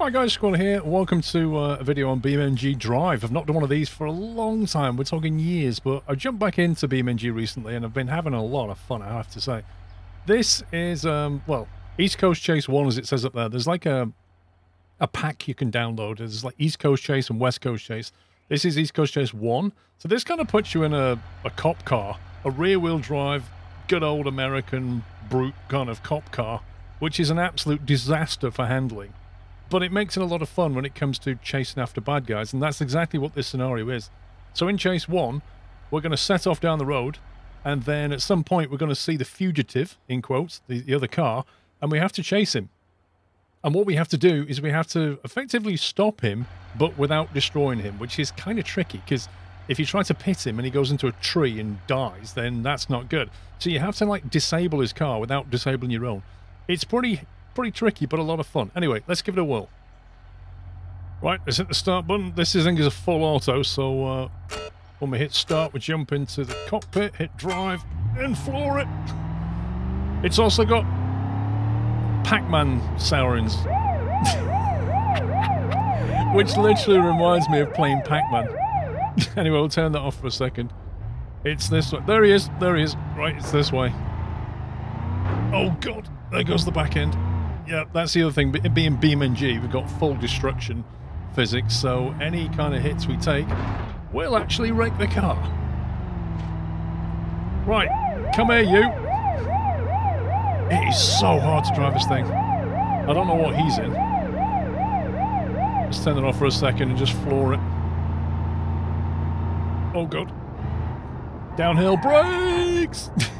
Hi guys, Squirrel here. Welcome to uh, a video on BeamNG Drive. I've not done one of these for a long time. We're talking years, but I jumped back into BeamNG recently and I've been having a lot of fun, I have to say. This is, um, well, East Coast Chase 1 as it says up there. There's like a, a pack you can download. There's like East Coast Chase and West Coast Chase. This is East Coast Chase 1. So this kind of puts you in a, a cop car, a rear-wheel drive, good old American brute kind of cop car, which is an absolute disaster for handling but it makes it a lot of fun when it comes to chasing after bad guys, and that's exactly what this scenario is. So in Chase 1, we're going to set off down the road, and then at some point we're going to see the fugitive, in quotes, the, the other car, and we have to chase him. And what we have to do is we have to effectively stop him, but without destroying him, which is kind of tricky, because if you try to pit him and he goes into a tree and dies, then that's not good. So you have to, like, disable his car without disabling your own. It's pretty Pretty tricky, but a lot of fun. Anyway, let's give it a whirl. Right, let's hit the start button. This thing is a full auto, so uh, when we hit start, we jump into the cockpit, hit drive, and floor it. It's also got Pac-Man sirens. Which literally reminds me of playing Pac-Man. anyway, we'll turn that off for a second. It's this way. There he is. There he is. Right, it's this way. Oh, God. There goes the back end yeah, that's the other thing. Being BeamNG, we've got full destruction physics, so any kind of hits we take will actually wreck the car. Right, come here, you. It is so hard to drive this thing. I don't know what he's in. Let's turn it off for a second and just floor it. Oh, God. Downhill brakes!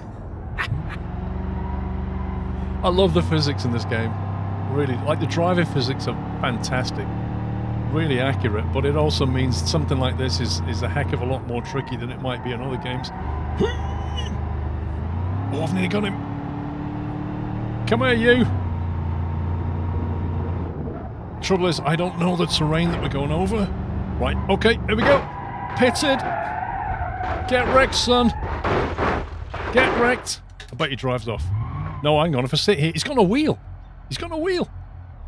I love the physics in this game. Really, like the driving physics are fantastic. Really accurate, but it also means something like this is, is a heck of a lot more tricky than it might be in other games. Oh, I've nearly got him. Come here, you. Trouble is, I don't know the terrain that we're going over. Right, okay, here we go. Pitted. Get wrecked, son. Get wrecked. I bet he drives off. No, hang on. If I sit here, he's got a wheel. He's got a wheel.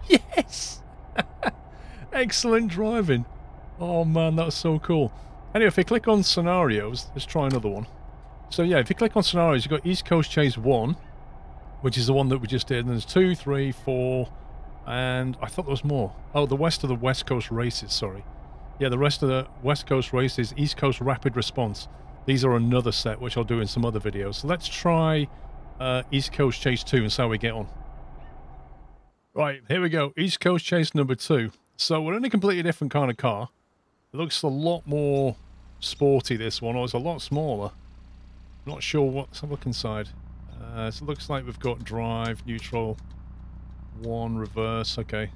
Yes! Excellent driving. Oh man, that's so cool. Anyway, if you click on scenarios, let's try another one. So yeah, if you click on scenarios, you've got East Coast Chase 1, which is the one that we just did. And there's two, three, four, and I thought there was more. Oh, the west of the West Coast races, sorry. Yeah, the rest of the West Coast races, East Coast Rapid Response. These are another set, which I'll do in some other videos. So let's try uh, East Coast Chase 2 and see how we get on. Right, here we go. East Coast Chase number 2. So we're in a completely different kind of car. It looks a lot more sporty, this one, or it's a lot smaller. Not sure what... Let's have a look inside. Uh, so it looks like we've got drive, neutral, one, reverse, okay.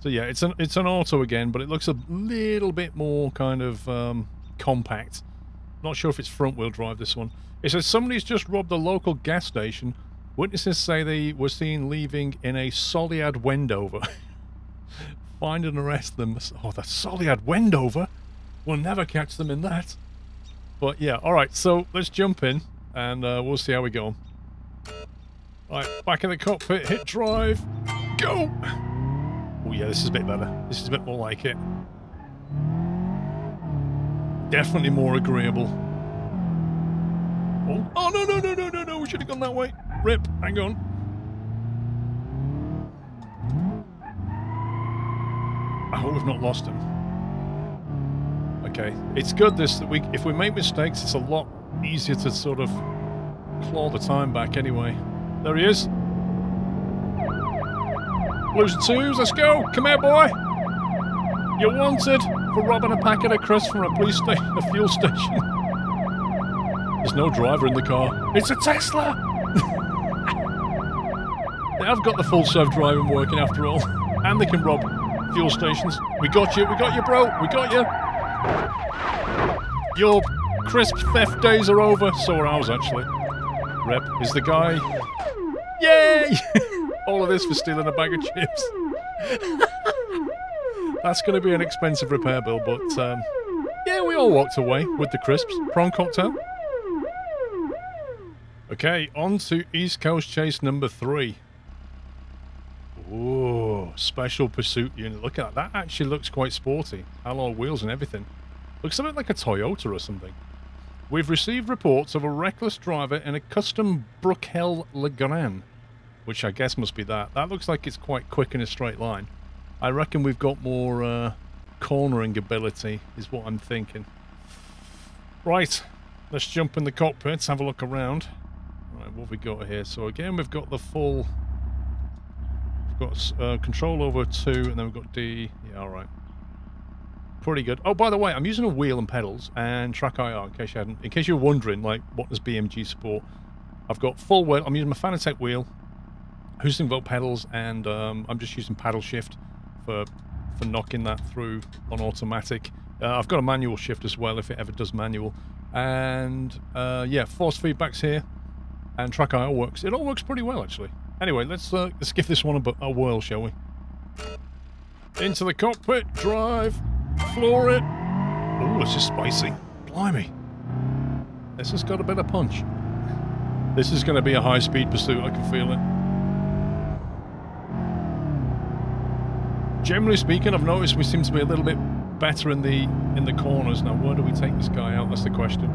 So yeah, it's an, it's an auto again, but it looks a little bit more kind of um, compact. Not sure if it's front wheel drive, this one. It says somebody's just robbed a local gas station. Witnesses say they were seen leaving in a Soliad Wendover. Find and arrest them. Oh, the Soliad Wendover? We'll never catch them in that. But yeah, alright, so let's jump in and uh, we'll see how we go. Right, back in the cockpit, hit drive, go! Oh yeah, this is a bit better. This is a bit more like it. Definitely more agreeable. Oh, oh no, no, no, no, no, no, we should have gone that way. Rip, hang on. I hope we've not lost him. Okay, it's good this that we if we make mistakes, it's a lot easier to sort of claw the time back anyway. There he is. Blues and twos, let's go. Come here, boy. You're wanted for robbing a packet of crisps from a police station, a fuel station. There's no driver in the car. It's a Tesla! they have got the full self-driving working after all. And they can rob fuel stations. We got you, we got you, bro. We got you. Your crisp theft days are over. So are ours, actually. Rep is the guy. Yay! all of this for stealing a bag of chips. That's going to be an expensive repair bill, but um, yeah, we all walked away with the crisps. Prawn cocktail. Okay, on to East Coast Chase number three. Ooh. Oh, special pursuit unit. Look at that. That actually looks quite sporty. Alloy wheels and everything. Looks a bit like a Toyota or something. We've received reports of a reckless driver in a custom Bruckell LeGran, which I guess must be that. That looks like it's quite quick in a straight line. I reckon we've got more uh, cornering ability, is what I'm thinking. Right, let's jump in the cockpits, have a look around. Right, what we got here? So again, we've got the full... We've got uh, control over 2, and then we've got D. Yeah, alright. Pretty good. Oh, by the way, I'm using a wheel and pedals and track IR, in case you hadn't... In case you're wondering, like, what does BeamNG support? I've got full wheel. I'm using my Fanatec wheel, Heusinkveld pedals, and um, I'm just using paddle shift for for knocking that through on automatic. Uh, I've got a manual shift as well if it ever does manual. And uh, yeah, force feedback's here, and track IR works. It all works pretty well actually. Anyway, let's uh, let's give this one a, a whirl, shall we? Into the cockpit, drive, floor it. Oh, this is spicy. Blimey. This has got a bit of punch. This is going to be a high-speed pursuit, I can feel it. Generally speaking, I've noticed we seem to be a little bit better in the in the corners. Now, where do we take this guy out? That's the question.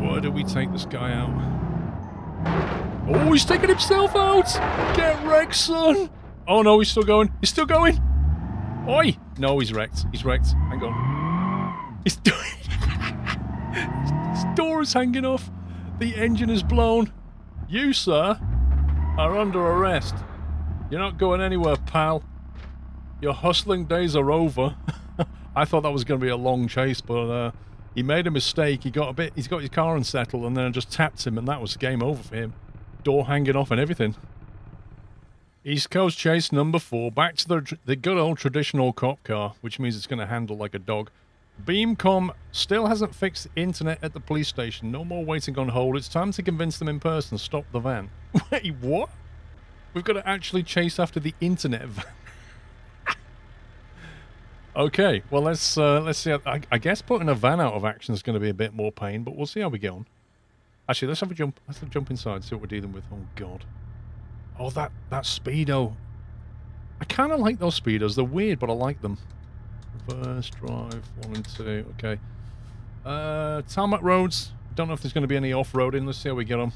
Where do we take this guy out? Oh, he's taking himself out! Get wrecked, son! Oh no, he's still going. He's still going! Oi! No, he's wrecked. He's wrecked. Hang on. His, do his door is hanging off. The engine is blown. You, sir, are under arrest. You're not going anywhere, pal. Your hustling days are over. I thought that was going to be a long chase, but uh, he made a mistake. He got a bit. He's got his car unsettled, and then I just tapped him, and that was game over for him. Door hanging off and everything. East Coast Chase number four. Back to the the good old traditional cop car, which means it's going to handle like a dog. Beamcom still hasn't fixed the internet at the police station. No more waiting on hold. It's time to convince them in person. Stop the van. Wait, what? We've got to actually chase after the internet okay, well let's uh, let's see. I, I, guess putting a van out of action is going to be a bit more pain, but we'll see how we get on. Actually, let's have a jump. Let's have a jump inside. See what we're dealing with. Oh God. Oh, that that speedo. I kind of like those speedos. They're weird, but I like them. Reverse drive one and two. Okay. Uh, tarmac roads. Don't know if there's going to be any off-roading. Let's see how we get on.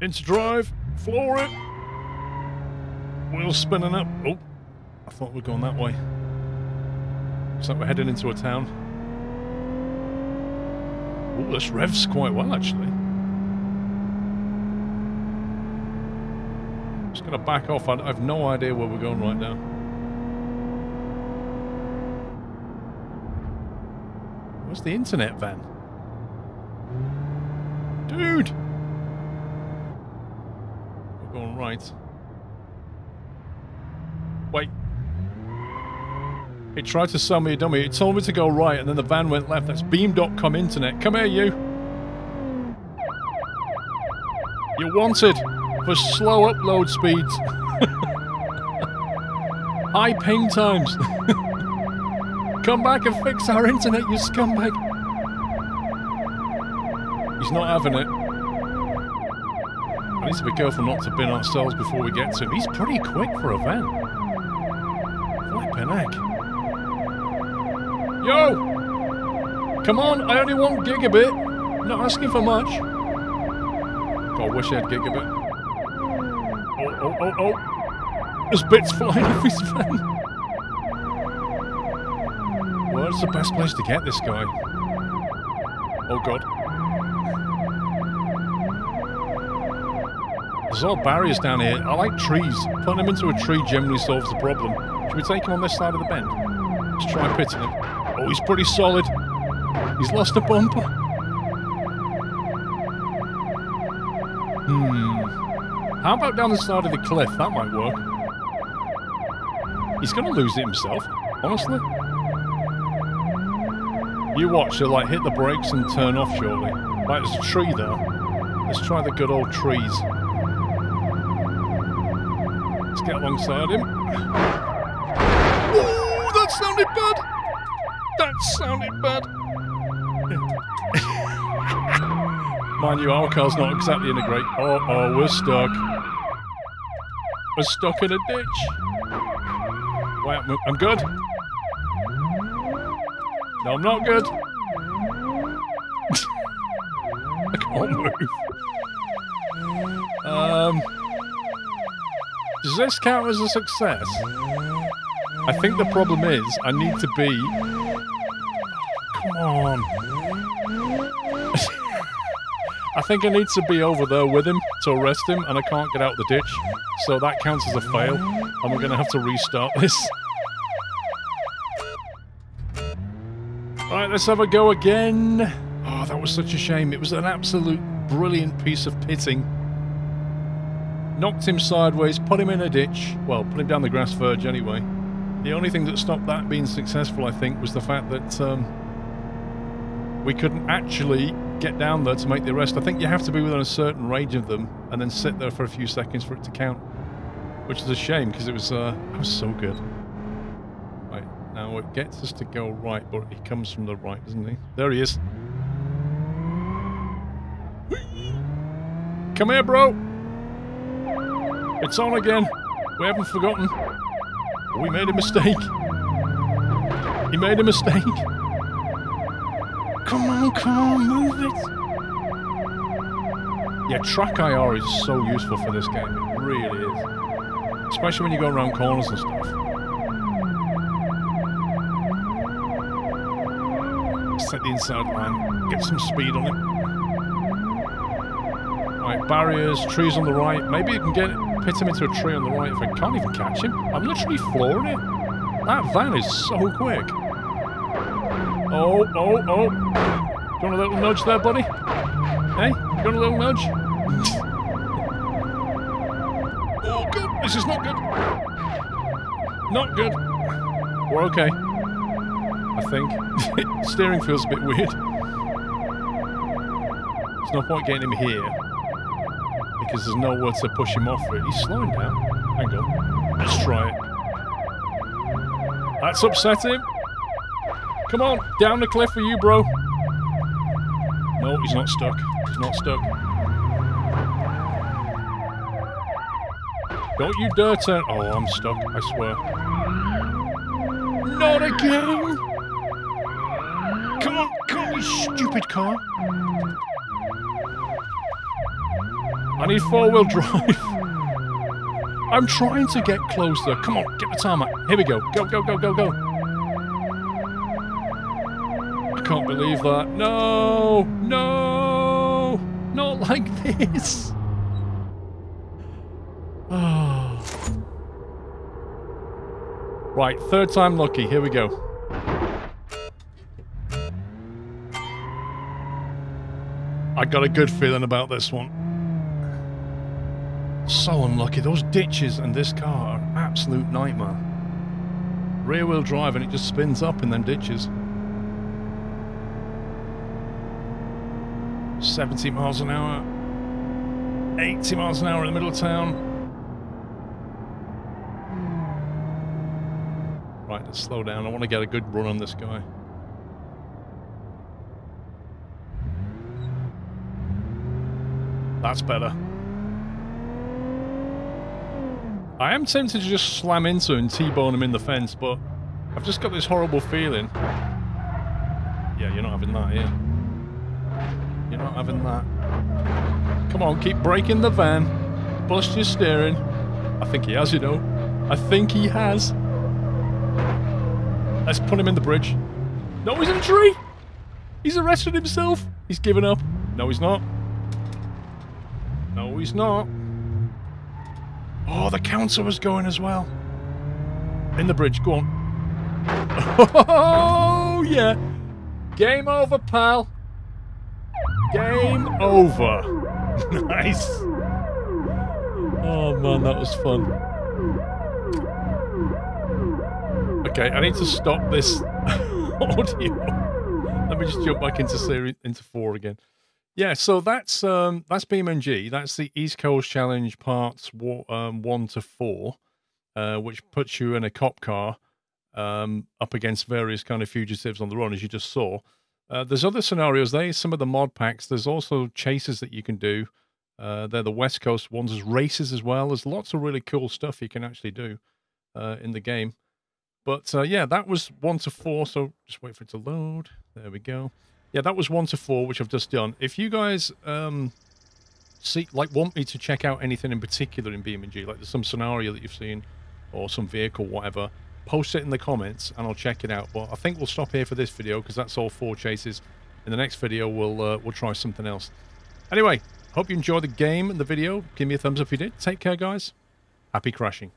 Into drive. Floor it. Wheels spinning up. Oh, I thought we were going that way. Looks like we're heading into a town. Oh, this revs quite well, actually. Just going to back off. I have no idea where we're going right now. Where's the internet van? Dude! Going right. Wait. It tried to sell me a dummy. It told me to go right, and then the van went left. That's beam.com internet. Come here, you. You're wanted for slow upload speeds. High ping times. Come back and fix our internet, you scumbag. He's not having it. I need to be careful not to bin ourselves before we get to him. He's pretty quick for a van. Flippin' heck. Yo! Come on, I only want gigabit. Not asking for much. God, wish I had gigabit. Oh, oh, oh, oh. There's bits flying off his van. Where's the best place to get this guy? Oh, God. There's all barriers down here. I like trees. Putting him into a tree generally solves the problem. Should we take him on this side of the bend? Let's try pitting him. Oh, he's pretty solid. He's lost a bumper. Hmm. How about down the side of the cliff? That might work. He's going to lose it himself, honestly. You watch, he'll like hit the brakes and turn off shortly. Right, there's a tree there. Let's try the good old trees. Let's get alongside him. Oh, that sounded bad. That sounded bad. Mind you, our car's not exactly in a great... Oh, oh, we're stuck. We're stuck in a ditch. Wait, I'm good. No, I'm not good. I can't move. Um, does this count as a success? I think the problem is I need to be... Come on. I think I need to be over there with him to arrest him, and I can't get out the ditch. So that counts as a fail, and we're going to have to restart this. Alright, let's have a go again. Oh, that was such a shame. It was an absolute brilliant piece of pitting. Knocked him sideways, put him in a ditch. Well, put him down the grass verge anyway. The only thing that stopped that being successful, I think, was the fact that um, we couldn't actually get down there to make the arrest. I think you have to be within a certain range of them and then sit there for a few seconds for it to count, which is a shame because it was uh, it was so good. Right now it gets us to go right, but he comes from the right, doesn't he? There he is. Come here, bro. It's on again. We haven't forgotten. We made a mistake. He made a mistake. Come on, come on, move it. Yeah, track IR is so useful for this game. It really is. Especially when you go around corners and stuff. Set the inside line. Get some speed on it. Right, barriers, trees on the right. Maybe you can get pit him into a tree on the right if I can't even catch him. I'm literally flooring it. That van is so quick. Oh, oh, oh. You want a little nudge there, buddy? Hey, you want a little nudge? oh, good. This is not good. Not good. We're okay. I think. Steering feels a bit weird. There's no point getting him here because there's nowhere to push him off. He's slowing down. Hang on. Let's try it. That's upset him. Come on, down the cliff for you, bro. No, he's not stuck. He's not stuck. Don't you dare turn... Oh, I'm stuck, I swear. Not again! Come on, come on, you stupid car. I need four-wheel drive. I'm trying to get closer. Come on, get the tarmac. Here we go. Go, go, go, go, go. I can't believe that. No! No! Not like this. Right, third time lucky. Here we go. I got a good feeling about this one. So unlucky. Those ditches and this car are absolute nightmare. Rear wheel drive and it just spins up in them ditches. 70 miles an hour. 80 miles an hour in the middle of town. Right, let's slow down. I want to get a good run on this guy. That's better. I am tempted to just slam into and T-bone him in the fence, but I've just got this horrible feeling. Yeah, you're not having that, yeah. You're not having that. Come on, keep braking the van. Bust your steering. I think he has, you know. I think he has. Let's put him in the bridge. No, he's in a tree! He's arrested himself! He's given up. No, he's not. No, he's not. Oh, the council was going as well. In the bridge, go on. Oh, yeah. Game over, pal. Game over. nice. Oh, man, that was fun. Okay, I need to stop this audio. Let me just jump back into series into four again. Yeah, so that's um that's BeamNG. That's the East Coast Challenge parts um, one to four, uh, which puts you in a cop car um, up against various kind of fugitives on the run, as you just saw. Uh, there's other scenarios there. Some of the mod packs. There's also chases that you can do. Uh, they're the West Coast ones. There's races as well. There's lots of really cool stuff you can actually do uh, in the game. But uh, yeah, that was one to four. So just wait for it to load. There we go. Yeah, that was one to four, which I've just done. If you guys um, see, like, want me to check out anything in particular in BeamNG, like there's some scenario that you've seen or some vehicle, whatever, post it in the comments and I'll check it out. But I think we'll stop here for this video because that's all four chases. In the next video, we'll uh, we'll try something else. Anyway, hope you enjoyed the game and the video. Give me a thumbs up if you did. Take care, guys. Happy crashing.